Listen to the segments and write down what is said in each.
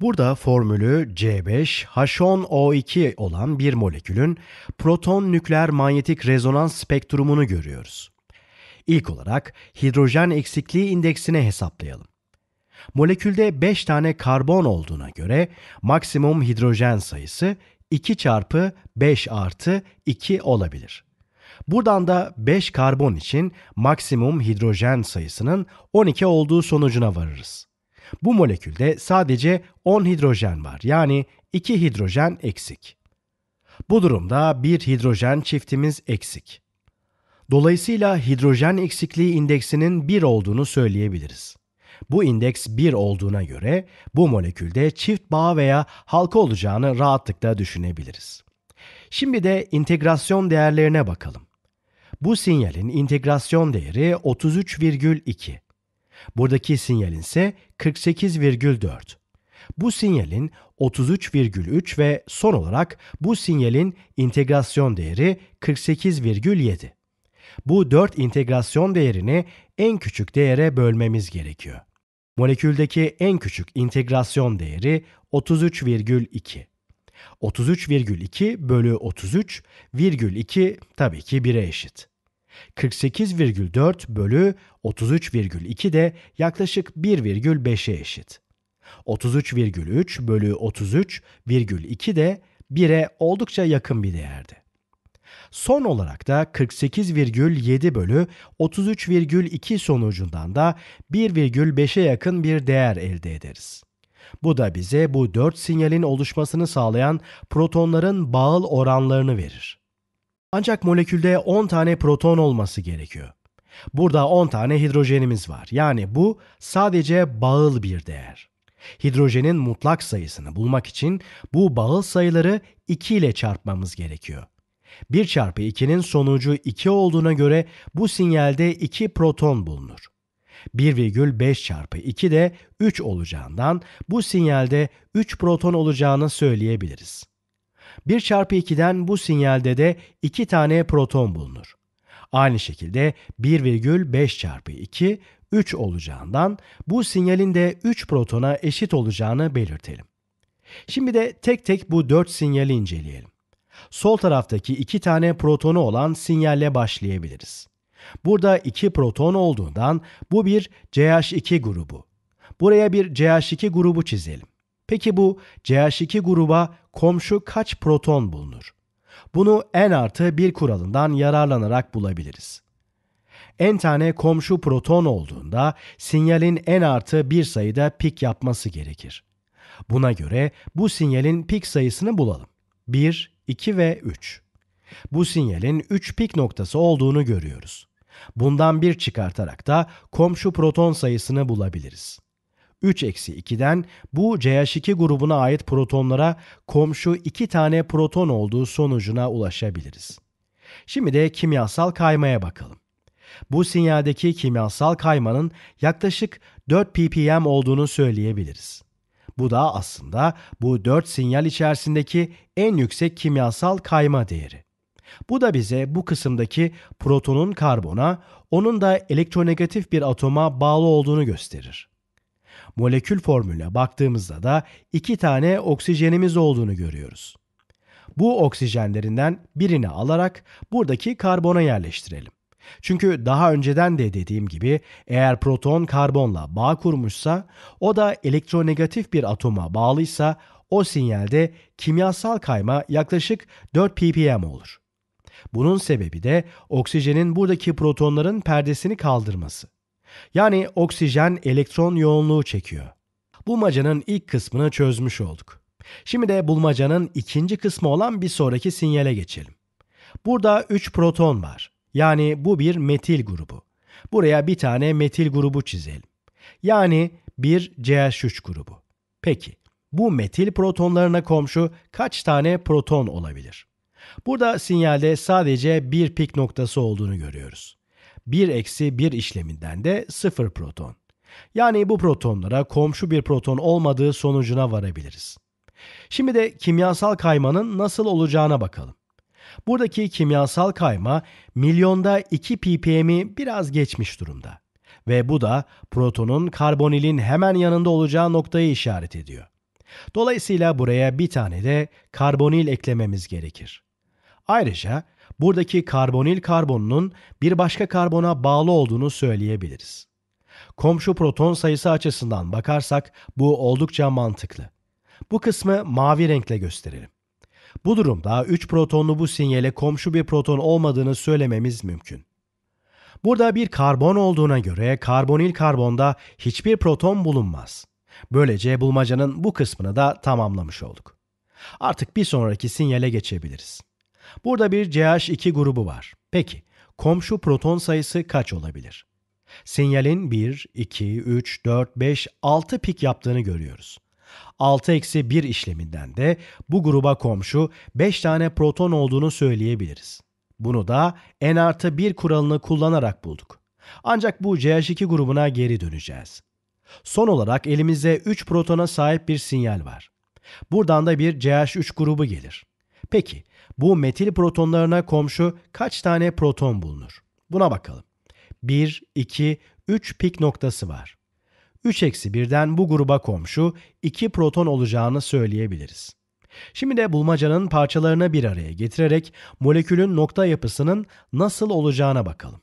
Burada formülü C5H10O2 olan bir molekülün proton nükleer manyetik rezonans spektrumunu görüyoruz. İlk olarak hidrojen eksikliği indeksini hesaplayalım. Molekülde 5 tane karbon olduğuna göre maksimum hidrojen sayısı 2 çarpı 5 artı 2 olabilir. Buradan da 5 karbon için maksimum hidrojen sayısının 12 olduğu sonucuna varırız. Bu molekülde sadece 10 hidrojen var yani 2 hidrojen eksik. Bu durumda bir hidrojen çiftimiz eksik. Dolayısıyla hidrojen eksikliği indeksinin 1 olduğunu söyleyebiliriz. Bu indeks 1 olduğuna göre bu molekülde çift bağ veya halka olacağını rahatlıkla düşünebiliriz. Şimdi de integrasyon değerlerine bakalım. Bu sinyalin integrasyon değeri 33,2. Buradaki sinyalin ise 48,4. Bu sinyalin 33,3 ve son olarak bu sinyalin integrasyon değeri 48,7. Bu 4 integrasyon değerini en küçük değere bölmemiz gerekiyor. Moleküldeki en küçük integrasyon değeri 33,2. 33,2 bölü 33 virgül 2 tabii ki 1'e eşit. 48,4 bölü 33,2 de yaklaşık 1,5'e eşit. 33,3 bölü 33,2 de 1'e oldukça yakın bir değerdi. Son olarak da 48,7 bölü 33,2 sonucundan da 1,5'e yakın bir değer elde ederiz. Bu da bize bu 4 sinyalin oluşmasını sağlayan protonların bağıl oranlarını verir. Ancak molekülde 10 tane proton olması gerekiyor. Burada 10 tane hidrojenimiz var. Yani bu sadece bağıl bir değer. Hidrojenin mutlak sayısını bulmak için bu bağıl sayıları 2 ile çarpmamız gerekiyor. 1 çarpı 2'nin sonucu 2 olduğuna göre bu sinyalde 2 proton bulunur. 1,5 çarpı 2 de 3 olacağından bu sinyalde 3 proton olacağını söyleyebiliriz. 1 çarpı 2'den bu sinyalde de 2 tane proton bulunur. Aynı şekilde 1,5 çarpı 2 3 olacağından bu sinyalin de 3 protona eşit olacağını belirtelim. Şimdi de tek tek bu 4 sinyali inceleyelim. Sol taraftaki 2 tane protonu olan sinyalle başlayabiliriz. Burada 2 proton olduğundan bu bir CH2 grubu. Buraya bir CH2 grubu çizelim. Peki bu CH2 gruba komşu kaç proton bulunur? Bunu n artı 1 kuralından yararlanarak bulabiliriz. n tane komşu proton olduğunda sinyalin n artı 1 sayıda pik yapması gerekir. Buna göre bu sinyalin pik sayısını bulalım. 1, 2 ve 3. Bu sinyalin 3 pik noktası olduğunu görüyoruz. Bundan 1 çıkartarak da komşu proton sayısını bulabiliriz. 3 eksi 2'den bu CH2 grubuna ait protonlara komşu 2 tane proton olduğu sonucuna ulaşabiliriz. Şimdi de kimyasal kaymaya bakalım. Bu sinyaldeki kimyasal kaymanın yaklaşık 4 ppm olduğunu söyleyebiliriz. Bu da aslında bu 4 sinyal içerisindeki en yüksek kimyasal kayma değeri. Bu da bize bu kısımdaki protonun karbona, onun da elektronegatif bir atoma bağlı olduğunu gösterir molekül formülüne baktığımızda da iki tane oksijenimiz olduğunu görüyoruz. Bu oksijenlerinden birini alarak buradaki karbona yerleştirelim. Çünkü daha önceden de dediğim gibi eğer proton karbonla bağ kurmuşsa o da elektronegatif bir atoma bağlıysa o sinyalde kimyasal kayma yaklaşık 4 ppm olur. Bunun sebebi de oksijenin buradaki protonların perdesini kaldırması. Yani oksijen elektron yoğunluğu çekiyor. Bulmacanın ilk kısmını çözmüş olduk. Şimdi de bulmacanın ikinci kısmı olan bir sonraki sinyale geçelim. Burada 3 proton var. Yani bu bir metil grubu. Buraya bir tane metil grubu çizelim. Yani bir CH3 grubu. Peki, bu metil protonlarına komşu kaç tane proton olabilir? Burada sinyalde sadece bir pik noktası olduğunu görüyoruz. 1 eksi 1 işleminden de 0 proton. Yani bu protonlara komşu bir proton olmadığı sonucuna varabiliriz. Şimdi de kimyasal kaymanın nasıl olacağına bakalım. Buradaki kimyasal kayma milyonda 2 ppm'i biraz geçmiş durumda. Ve bu da protonun karbonilin hemen yanında olacağı noktayı işaret ediyor. Dolayısıyla buraya bir tane de karbonil eklememiz gerekir. Ayrıca buradaki karbonil karbonunun bir başka karbona bağlı olduğunu söyleyebiliriz. Komşu proton sayısı açısından bakarsak bu oldukça mantıklı. Bu kısmı mavi renkle gösterelim. Bu durumda 3 protonlu bu sinyale komşu bir proton olmadığını söylememiz mümkün. Burada bir karbon olduğuna göre karbonil karbonda hiçbir proton bulunmaz. Böylece bulmacanın bu kısmını da tamamlamış olduk. Artık bir sonraki sinyale geçebiliriz. Burada bir CH2 grubu var. Peki, komşu proton sayısı kaç olabilir? Sinyalin 1, 2, 3, 4, 5, 6 pik yaptığını görüyoruz. 6-1 işleminden de bu gruba komşu 5 tane proton olduğunu söyleyebiliriz. Bunu da n artı 1 kuralını kullanarak bulduk. Ancak bu CH2 grubuna geri döneceğiz. Son olarak elimizde 3 protona sahip bir sinyal var. Buradan da bir CH3 grubu gelir. Peki bu metil protonlarına komşu kaç tane proton bulunur? Buna bakalım. 1, 2, 3 pik noktası var. 3 eksi 1'den bu gruba komşu 2 proton olacağını söyleyebiliriz. Şimdi de bulmacanın parçalarını bir araya getirerek molekülün nokta yapısının nasıl olacağına bakalım.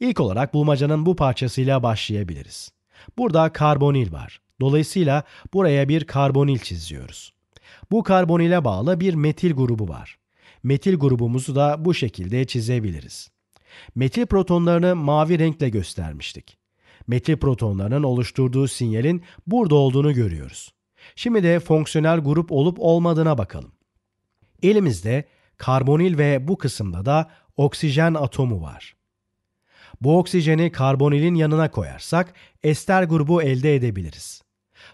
İlk olarak bulmacanın bu parçasıyla başlayabiliriz. Burada karbonil var. Dolayısıyla buraya bir karbonil çiziyoruz. Bu karbonile bağlı bir metil grubu var. Metil grubumuzu da bu şekilde çizebiliriz. Metil protonlarını mavi renkle göstermiştik. Metil protonlarının oluşturduğu sinyalin burada olduğunu görüyoruz. Şimdi de fonksiyonel grup olup olmadığına bakalım. Elimizde karbonil ve bu kısımda da oksijen atomu var. Bu oksijeni karbonilin yanına koyarsak ester grubu elde edebiliriz.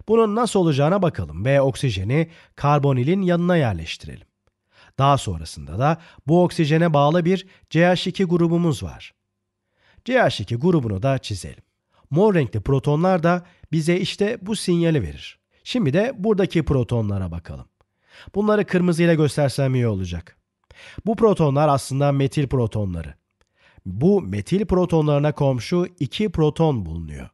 Bunun nasıl olacağına bakalım ve oksijeni karbonilin yanına yerleştirelim. Daha sonrasında da bu oksijene bağlı bir CH2 grubumuz var. CH2 grubunu da çizelim. Mor renkli protonlar da bize işte bu sinyali verir. Şimdi de buradaki protonlara bakalım. Bunları kırmızı ile göstersem iyi olacak. Bu protonlar aslında metil protonları. Bu metil protonlarına komşu iki proton bulunuyor.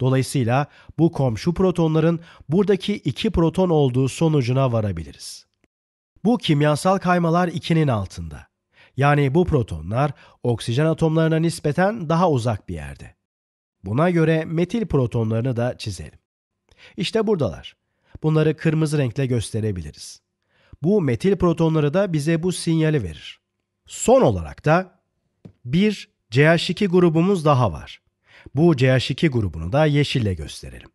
Dolayısıyla bu komşu protonların buradaki iki proton olduğu sonucuna varabiliriz. Bu kimyasal kaymalar 2'nin altında. Yani bu protonlar oksijen atomlarına nispeten daha uzak bir yerde. Buna göre metil protonlarını da çizelim. İşte buradalar. Bunları kırmızı renkle gösterebiliriz. Bu metil protonları da bize bu sinyali verir. Son olarak da bir CH2 grubumuz daha var. Bu CH2 grubunu da yeşille gösterelim.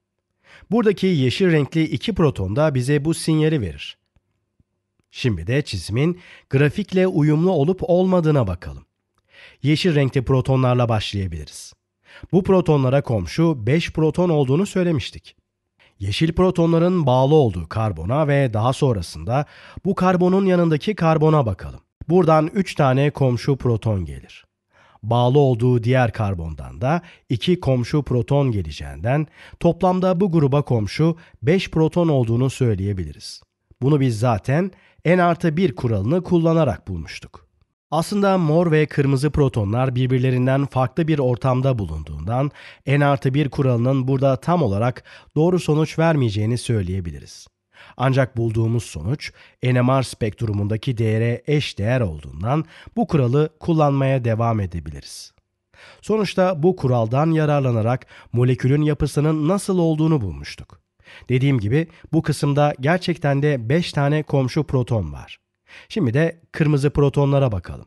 Buradaki yeşil renkli iki proton da bize bu sinyali verir. Şimdi de çizimin grafikle uyumlu olup olmadığına bakalım. Yeşil renkli protonlarla başlayabiliriz. Bu protonlara komşu 5 proton olduğunu söylemiştik. Yeşil protonların bağlı olduğu karbona ve daha sonrasında bu karbonun yanındaki karbona bakalım. Buradan 3 tane komşu proton gelir. Bağlı olduğu diğer karbondan da 2 komşu proton geleceğinden toplamda bu gruba komşu 5 proton olduğunu söyleyebiliriz. Bunu biz zaten n artı 1 kuralını kullanarak bulmuştuk. Aslında mor ve kırmızı protonlar birbirlerinden farklı bir ortamda bulunduğundan n artı 1 kuralının burada tam olarak doğru sonuç vermeyeceğini söyleyebiliriz. Ancak bulduğumuz sonuç NMR spektrumundaki değere eş değer olduğundan bu kuralı kullanmaya devam edebiliriz. Sonuçta bu kuraldan yararlanarak molekülün yapısının nasıl olduğunu bulmuştuk. Dediğim gibi bu kısımda gerçekten de 5 tane komşu proton var. Şimdi de kırmızı protonlara bakalım.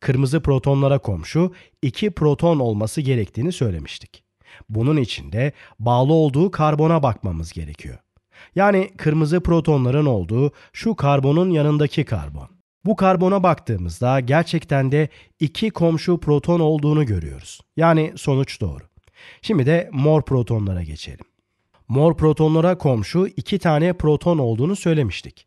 Kırmızı protonlara komşu 2 proton olması gerektiğini söylemiştik. Bunun için de bağlı olduğu karbona bakmamız gerekiyor. Yani kırmızı protonların olduğu şu karbonun yanındaki karbon. Bu karbona baktığımızda gerçekten de iki komşu proton olduğunu görüyoruz. Yani sonuç doğru. Şimdi de mor protonlara geçelim. Mor protonlara komşu iki tane proton olduğunu söylemiştik.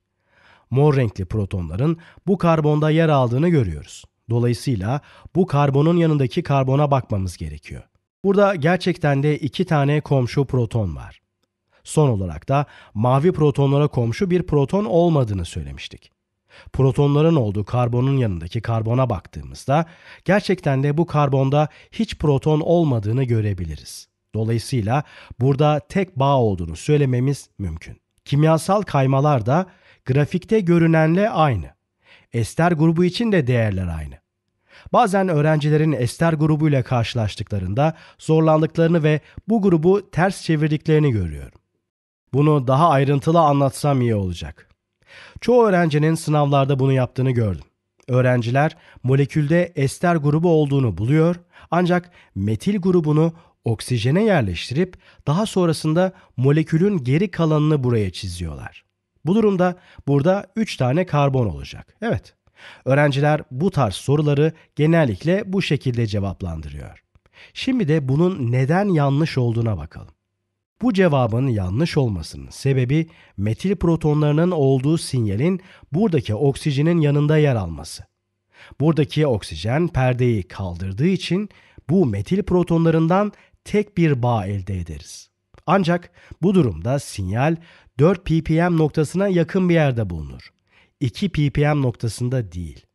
Mor renkli protonların bu karbonda yer aldığını görüyoruz. Dolayısıyla bu karbonun yanındaki karbona bakmamız gerekiyor. Burada gerçekten de iki tane komşu proton var. Son olarak da mavi protonlara komşu bir proton olmadığını söylemiştik. Protonların olduğu karbonun yanındaki karbona baktığımızda gerçekten de bu karbonda hiç proton olmadığını görebiliriz. Dolayısıyla burada tek bağ olduğunu söylememiz mümkün. Kimyasal kaymalar da grafikte görünenle aynı. Ester grubu için de değerler aynı. Bazen öğrencilerin ester grubuyla karşılaştıklarında zorlandıklarını ve bu grubu ters çevirdiklerini görüyorum. Bunu daha ayrıntılı anlatsam iyi olacak. Çoğu öğrencinin sınavlarda bunu yaptığını gördüm. Öğrenciler molekülde ester grubu olduğunu buluyor ancak metil grubunu oksijene yerleştirip daha sonrasında molekülün geri kalanını buraya çiziyorlar. Bu durumda burada 3 tane karbon olacak. Evet. Öğrenciler bu tarz soruları genellikle bu şekilde cevaplandırıyor. Şimdi de bunun neden yanlış olduğuna bakalım. Bu cevabın yanlış olmasının sebebi metil protonlarının olduğu sinyalin buradaki oksijenin yanında yer alması. Buradaki oksijen perdeyi kaldırdığı için bu metil protonlarından tek bir bağ elde ederiz. Ancak bu durumda sinyal 4 ppm noktasına yakın bir yerde bulunur. 2 ppm noktasında değil.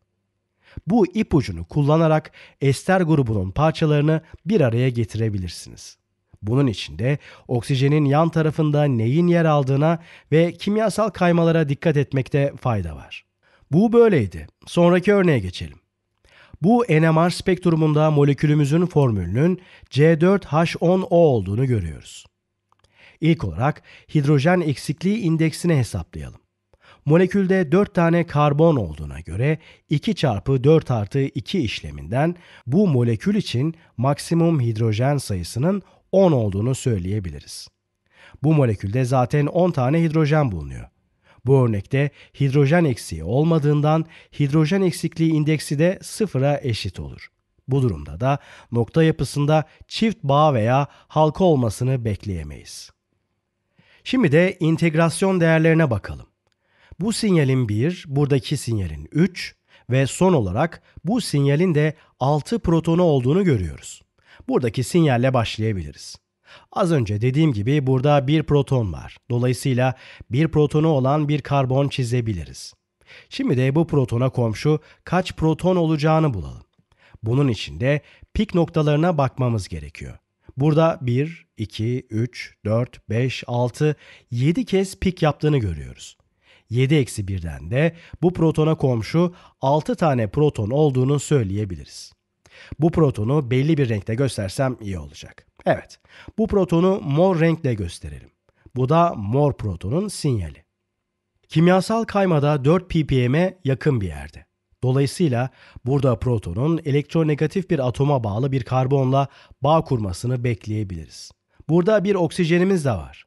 Bu ipucunu kullanarak ester grubunun parçalarını bir araya getirebilirsiniz. Bunun için de oksijenin yan tarafında neyin yer aldığına ve kimyasal kaymalara dikkat etmekte fayda var. Bu böyleydi. Sonraki örneğe geçelim. Bu NMR spektrumunda molekülümüzün formülünün C4H10O olduğunu görüyoruz. İlk olarak hidrojen eksikliği indeksini hesaplayalım. Molekülde 4 tane karbon olduğuna göre 2 çarpı 4 artı 2 işleminden bu molekül için maksimum hidrojen sayısının 10 olduğunu söyleyebiliriz. Bu molekülde zaten 10 tane hidrojen bulunuyor. Bu örnekte hidrojen eksiği olmadığından hidrojen eksikliği indeksi de sıfıra eşit olur. Bu durumda da nokta yapısında çift bağ veya halka olmasını bekleyemeyiz. Şimdi de integrasyon değerlerine bakalım. Bu sinyalin 1, buradaki sinyalin 3 ve son olarak bu sinyalin de 6 protonu olduğunu görüyoruz. Buradaki sinyalle başlayabiliriz. Az önce dediğim gibi burada bir proton var. Dolayısıyla bir protonu olan bir karbon çizebiliriz. Şimdi de bu protona komşu kaç proton olacağını bulalım. Bunun için de pik noktalarına bakmamız gerekiyor. Burada 1, 2, 3, 4, 5, 6, 7 kez pik yaptığını görüyoruz. 7 eksi 1'den de bu protona komşu 6 tane proton olduğunu söyleyebiliriz. Bu protonu belli bir renkte göstersem iyi olacak. Evet, bu protonu mor renkle gösterelim. Bu da mor protonun sinyali. Kimyasal kaymada 4 ppm'e yakın bir yerde. Dolayısıyla burada protonun elektronegatif bir atoma bağlı bir karbonla bağ kurmasını bekleyebiliriz. Burada bir oksijenimiz de var.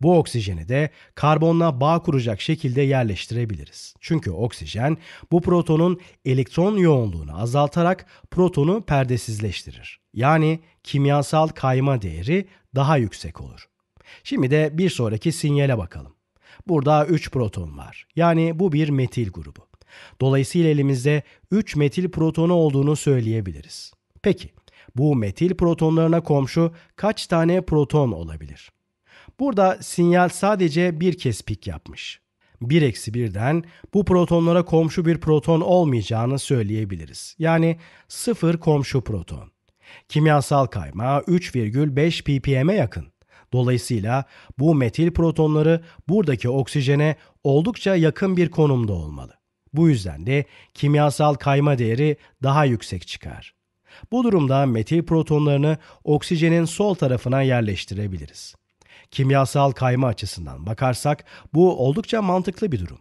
Bu oksijeni de karbonla bağ kuracak şekilde yerleştirebiliriz. Çünkü oksijen bu protonun elektron yoğunluğunu azaltarak protonu perdesizleştirir. Yani kimyasal kayma değeri daha yüksek olur. Şimdi de bir sonraki sinyale bakalım. Burada 3 proton var. Yani bu bir metil grubu. Dolayısıyla elimizde 3 metil protonu olduğunu söyleyebiliriz. Peki bu metil protonlarına komşu kaç tane proton olabilir? Burada sinyal sadece bir kez pik yapmış. 1 eksi 1'den bu protonlara komşu bir proton olmayacağını söyleyebiliriz. Yani 0 komşu proton. Kimyasal kayma 3,5 ppm'e yakın. Dolayısıyla bu metil protonları buradaki oksijene oldukça yakın bir konumda olmalı. Bu yüzden de kimyasal kayma değeri daha yüksek çıkar. Bu durumda metil protonlarını oksijenin sol tarafına yerleştirebiliriz. Kimyasal kayma açısından bakarsak bu oldukça mantıklı bir durum.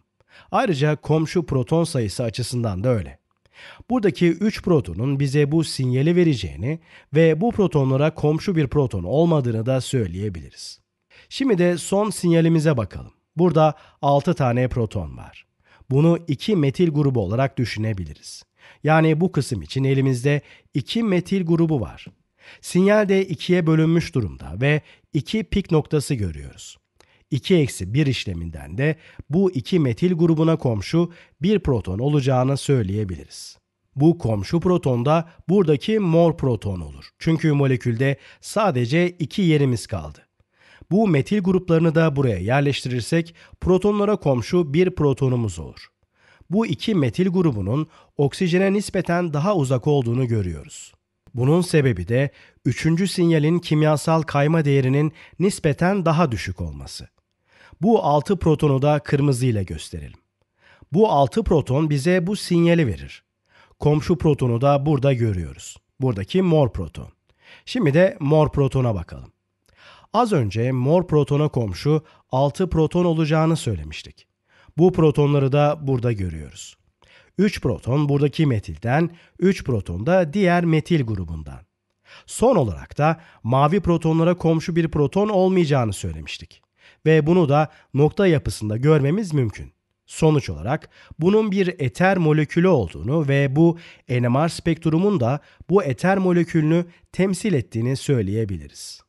Ayrıca komşu proton sayısı açısından da öyle. Buradaki 3 protonun bize bu sinyali vereceğini ve bu protonlara komşu bir proton olmadığını da söyleyebiliriz. Şimdi de son sinyalimize bakalım. Burada 6 tane proton var. Bunu 2 metil grubu olarak düşünebiliriz. Yani bu kısım için elimizde 2 metil grubu var. Sinyal de ikiye bölünmüş durumda ve iki pik noktası görüyoruz. 2 eksi 1 işleminden de bu iki metil grubuna komşu bir proton olacağını söyleyebiliriz. Bu komşu proton da buradaki mor proton olur. Çünkü molekülde sadece iki yerimiz kaldı. Bu metil gruplarını da buraya yerleştirirsek protonlara komşu bir protonumuz olur. Bu iki metil grubunun oksijene nispeten daha uzak olduğunu görüyoruz. Bunun sebebi de üçüncü sinyalin kimyasal kayma değerinin nispeten daha düşük olması. Bu 6 protonu da kırmızı ile gösterelim. Bu 6 proton bize bu sinyali verir. Komşu protonu da burada görüyoruz. Buradaki mor proton. Şimdi de mor protona bakalım. Az önce mor protona komşu 6 proton olacağını söylemiştik. Bu protonları da burada görüyoruz. 3 proton buradaki metilden, 3 proton da diğer metil grubundan. Son olarak da mavi protonlara komşu bir proton olmayacağını söylemiştik. Ve bunu da nokta yapısında görmemiz mümkün. Sonuç olarak bunun bir eter molekülü olduğunu ve bu NMR spektrumun da bu eter molekülünü temsil ettiğini söyleyebiliriz.